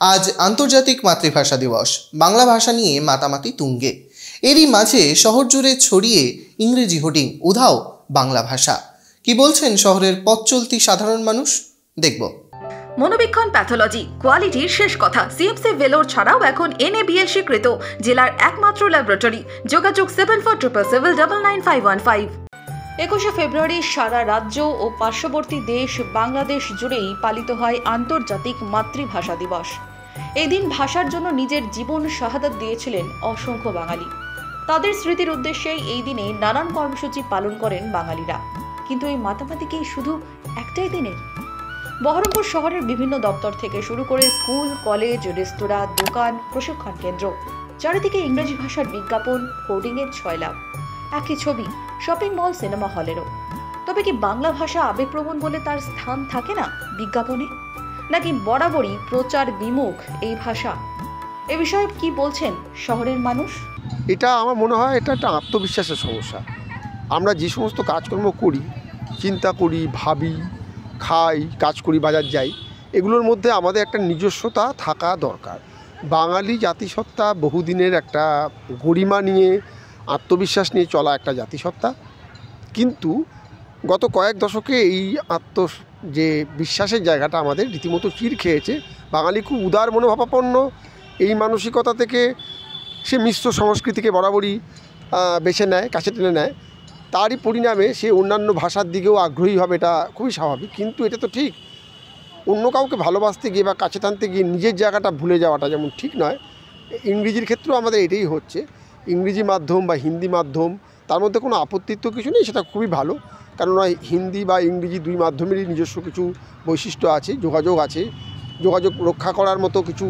আজ আন্তর্জাতিক মাতৃভাষা দিবস। বাংলা ভাষা নিয়ে মাতামাতি তুঙ্গে। এরই মাঝে শহর জুড়ে ছড়িয়ে ইংরেজি হোর্ডিং, উধাও বাংলা ভাষা। কি বলছেন শহরের পথ চলতি সাধারণ মানুষ? দেখব। মনোবীক্ষণ প্যাথোলজি কোয়ালিটির শেষ কথা। সিএমসি ভেলোর ছাড়াও এখন এনএবিএল স্বীকৃত জেলার একমাত্র ল্যাবরেটরি যোগাযোগ seven four triple seven double nine five one five একুশে ফেব্রুয়ারি সারা রাজ্য ও পার্শ্ববর্তী দেশ বাংলাদেশ জুড়েই পালিত হয় আন্তর্জাতিক মাতৃভাষা দিবস। এই দিন ভাষার জন্য নিজের জীবন শাহাদাত দিয়েছিলেন অসংখ্য বাঙালি। তাদের স্মৃতির উদ্দেশ্যেই এই দিনে নানান কর্মসূচি পালন করেন বাঙালিরা। কিন্তু এই মাতামাতি কি শুধু একটাই দিনের? বহরমপুর শহরের বিভিন্ন দপ্তর থেকে শুরু করে স্কুল, কলেজ, রেস্তোরাঁ, দোকান, প্রশিক্ষণ কেন্দ্র, চারিদিকে ইংরেজি ভাষার বিজ্ঞাপন হোর্ডিংয়ের ছয়লাভ। একই ছবি শপিং মল সিনেমা হলেরও তবে কি বাংলা ভাষা আবেগপ্রবণ বলে তার স্থান থাকে না বিজ্ঞাপনে? নাকি বরাবরই প্রচার বিমুখ এই ভাষা? এ বিষয়ে কি বলছেন শহরের মানুষ? এটা আমার মনে হয় এটা একটা আত্মবিশ্বাসের সমস্যা। আমরা যে সমস্ত কাজকর্ম করি, চিন্তা করি, ভাবি, খাই, কাজ করি, বাজার যাই, এগুলোর মধ্যে আমাদের একটা নিজস্বতা থাকা দরকার। বাঙালি জাতিসত্তা বহুদিনের একটা গরিমা নিয়ে আত্মবিশ্বাস নিয়ে চলা একটা জাতিসত্তা। কিন্তু গত কয়েক দশকে এই আত্ম যে বিশ্বাসের জায়গাটা আমাদের রীতিমতো চির খেয়েছে। বাঙালি খুব উদার মনোভাবাপন্ন। এই মানসিকতা থেকে সে মিশ্র সংস্কৃতিকে বরাবরই বেছে নেয়, কাছে টেনে নেয়। তারই পরিণামে সে অন্যান্য ভাষার দিকেও আগ্রহী হবে এটা খুবই স্বাভাবিক। কিন্তু এটা তো ঠিক। অন্য কাউকে ভালোবাসতে গিয়ে বা কাছে টানতে গিয়ে নিজের জায়গাটা ভুলে যাওয়াটা যেমন ঠিক নয়, ইংরেজির ক্ষেত্রেও আমাদের এটাই হচ্ছে। ইংরেজি মাধ্যম বা হিন্দি মাধ্যম, তার মধ্যে কোনো আপত্তির তো কিছু নেই, সেটা খুবই ভালো। কেননা হিন্দি বা ইংরেজি দুই মাধ্যমেরই নিজস্ব কিছু বৈশিষ্ট্য আছে, যোগাযোগ আছে। যোগাযোগ রক্ষা করার মতো কিছু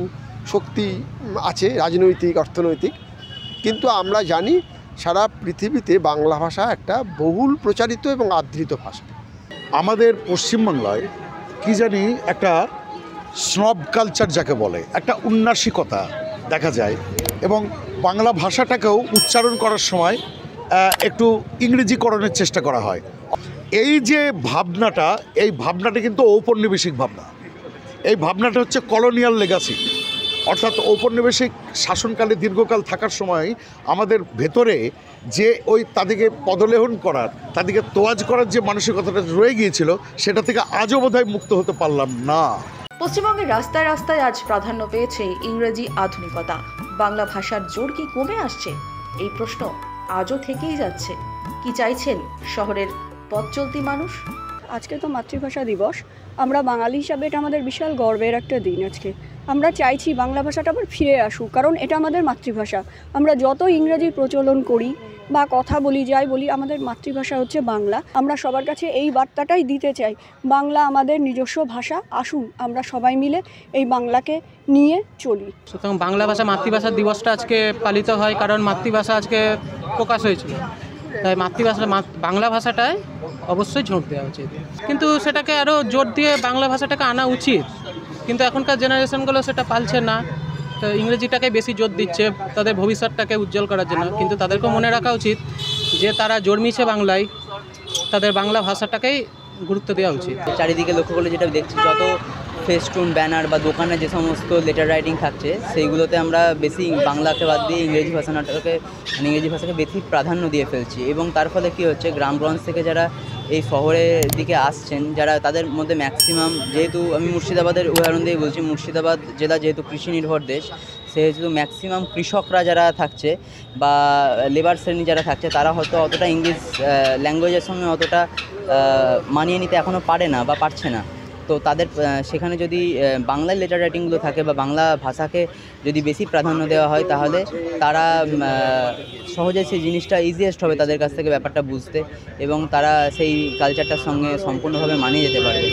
শক্তি আছে, রাজনৈতিক, অর্থনৈতিক। কিন্তু আমরা জানি সারা পৃথিবীতে বাংলা ভাষা একটা বহুল প্রচারিত এবং আদৃত ভাষা। আমাদের পশ্চিমবাংলায় কি জানি একটা স্নব কালচার যাকে বলে, একটা উন্নাসিকতা দেখা যায়। এবং বাংলা ভাষাটাকেও উচ্চারণ করার সময় একটু ইংরেজিকরণের চেষ্টা করা হয়। এই যে ভাবনাটা, এই ভাবনাটা কিন্তু ঔপনিবেশিক ভাবনা। এই ভাবনাটা হচ্ছে কলোনিয়াল লেগাসি অর্থাৎ ঔপনিবেশিক শাসনকালে দীর্ঘকাল থাকার সময় আমাদের ভেতরে যে ওই তাদেরকে পদলেহন করার, তাদেরকে তোয়াজ করার যে মানসিকতাটা রয়ে গিয়েছিল, সেটা থেকে আজও বোধহয় মুক্ত হতে পারলাম না। পশ্চিমবঙ্গের রাস্তায় রাস্তায় আজ প্রাধান্য পেয়েছে ইংরেজি আধুনিকতা। বাংলা ভাষার জোর কি কমে আসছে? এই প্রশ্ন আজও থেকেই যাচ্ছে। কি চাইছেন শহরের পথ চলতি মানুষ? আজকে তো মাতৃভাষা দিবস। আমরা বাঙালি হিসাবে এটা আমাদের বিশাল গর্বের একটা দিন আজকে। আমরা চাইছি বাংলা ভাষাটা আবার ফিরে আসুক, কারণ এটা আমাদের মাতৃভাষা। আমরা যত ইংরেজি প্রচলন করি বা কথা বলি, যাই বলি, আমাদের মাতৃভাষা হচ্ছে বাংলা। আমরা সবার কাছে এই বার্তাটাই দিতে চাই, বাংলা আমাদের নিজস্ব ভাষা, আসুন আমরা সবাই মিলে এই বাংলাকে নিয়ে চলি। সুতরাং বাংলা ভাষা মাতৃভাষা দিবসটা আজকে পালিত হয়, কারণ মাতৃভাষা আজকে প্রকাশ হয়েছিল। তাই মাতৃভাষা মাত- বাংলা ভাষাটায় অবশ্যই ঝোঁক দেওয়া উচিত। কিন্তু সেটাকে আরও জোর দিয়ে বাংলা ভাষাটাকে আনা উচিত। কিন্তু এখনকার জেনারেশনগুলো সেটা পালছে না। তো ইংরেজিটাকে বেশি জোর দিচ্ছে তাদের ভবিষ্যৎটাকে উজ্জ্বল করার জন্য। কিন্তু তাদেরকেও মনে রাখা উচিত যে তারা জন্মিছে বাংলায় তাদের বাংলা ভাষাটাকেই গুরুত্ব দেওয়া উচিত। চারিদিকে লক্ষ্য করলে যেটা দেখছি, যত ফেস্টুন ব্যানার বা দোকানে যে সমস্ত লেটার রাইটিং থাকছে, সেইগুলোতে আমরা বেশি বাংলাকে বাদ দিয়ে ইংরেজি ভাষাটাকে মানে ইংরেজি ভাষাকে বেশি প্রাধান্য দিয়ে ফেলছি। এবং তার ফলে কী হচ্ছে গ্রামগঞ্জ থেকে যারা এই শহরের দিকে আসছেন, যারা তাদের মধ্যে ম্যাক্সিমাম যেহেতু আমি মুর্শিদাবাদের উদাহরণ দিয়ে বলছি, মুর্শিদাবাদ জেলা যেহেতু কৃষি নির্ভর দেশ, সেহেতু ম্যাক্সিমাম কৃষকরা যারা থাকছে বা লেবার শ্রেণি যারা থাকছে, তারা হয়তো অতটা ইংলিশ ল্যাঙ্গুয়েজের সঙ্গে অতটা মানিয়ে নিতে এখনও পারে না বা পারছে না। তো তাদের সেখানে যদি বাংলা লেটার রাইটিংগুলো থাকে বা বাংলা ভাষাকে যদি বেশি প্রাধান্য দেওয়া হয় তাহলে তারা সহজে সেই জিনিসটা ইজিয়েস্ট হবে তাদের কাছ থেকে ব্যাপারটা বুঝতে এবং তারা সেই কালচারটার সঙ্গে সম্পূর্ণভাবে মানিয়ে যেতে পারবে।